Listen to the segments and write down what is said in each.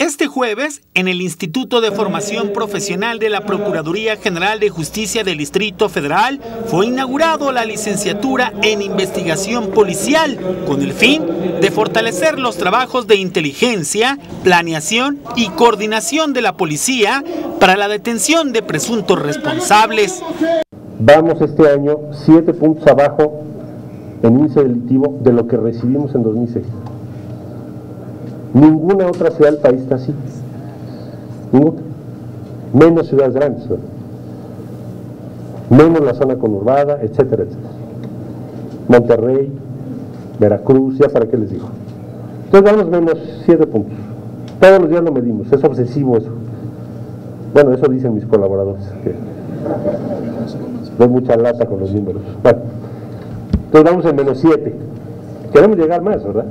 Este jueves, en el Instituto de Formación Profesional de la Procuraduría General de Justicia del Distrito Federal, fue inaugurado la licenciatura en investigación policial, con el fin de fortalecer los trabajos de inteligencia, planeación y coordinación de la policía para la detención de presuntos responsables. Vamos este año siete puntos abajo en índice delictivo de lo que recibimos en 2006. Ninguna otra ciudad del país está así. Ninguna. Menos ciudades grandes. Menos la zona conurbada, etcétera, etcétera. Monterrey, Veracruz, ya para qué les digo. Entonces vamos menos 7 puntos. Todos los días lo medimos, es obsesivo eso. Bueno, eso dicen mis colaboradores. Que doy mucha lata con los números. Bueno, entonces vamos en menos 7. Queremos llegar más, ¿verdad?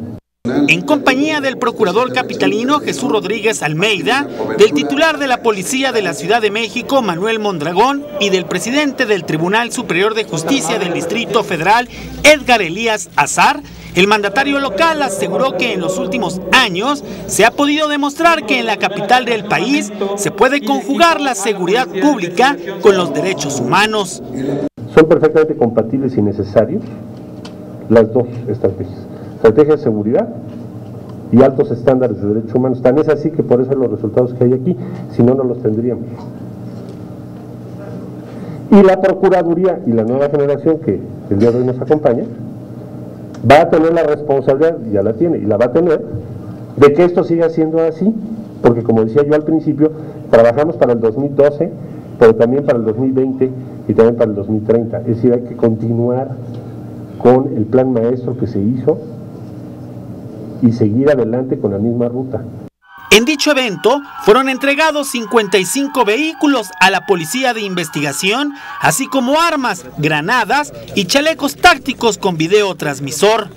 En compañía del procurador capitalino Jesús Rodríguez Almeida, del titular de la Policía de la Ciudad de México Manuel Mondragón y del presidente del Tribunal Superior de Justicia del Distrito Federal Edgar Elías Azar, el mandatario local aseguró que en los últimos años se ha podido demostrar que en la capital del país se puede conjugar la seguridad pública con los derechos humanos. Son perfectamente compatibles y necesarios las dos estrategias estrategia de seguridad y altos estándares de derechos humanos. Tan es así que por eso los resultados que hay aquí, si no, no los tendríamos. Y la Procuraduría y la nueva generación que el día de hoy nos acompaña, va a tener la responsabilidad, ya la tiene, y la va a tener, de que esto siga siendo así, porque como decía yo al principio, trabajamos para el 2012, pero también para el 2020 y también para el 2030. Es decir, hay que continuar con el plan maestro que se hizo y seguir adelante con la misma ruta. En dicho evento fueron entregados 55 vehículos a la Policía de Investigación, así como armas, granadas y chalecos tácticos con videotransmisor.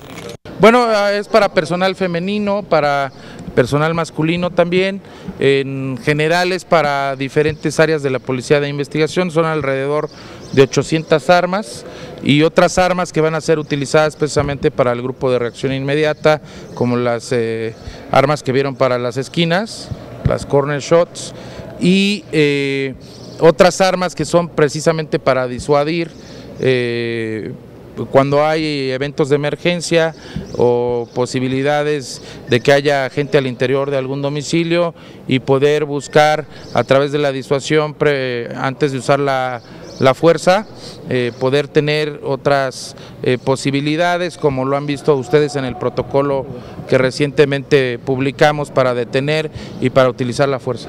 Bueno, es para personal femenino, para personal masculino también, en general es para diferentes áreas de la Policía de Investigación, son alrededor de 800 armas y otras armas que van a ser utilizadas precisamente para el grupo de reacción inmediata, como las eh, armas que vieron para las esquinas, las corner shots, y eh, otras armas que son precisamente para disuadir, eh, cuando hay eventos de emergencia o posibilidades de que haya gente al interior de algún domicilio y poder buscar a través de la disuasión antes de usar la, fuerza, eh, poder tener otras eh, posibilidades como lo han visto ustedes en el protocolo que recientemente publicamos para detener y para utilizar la fuerza.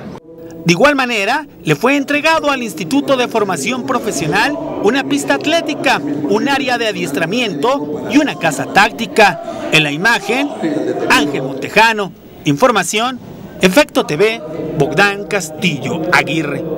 De igual manera, le fue entregado al Instituto de Formación Profesional una pista atlética, un área de adiestramiento y una casa táctica. En la imagen, Ángel Montejano. Información, Efecto TV, Bogdán Castillo Aguirre.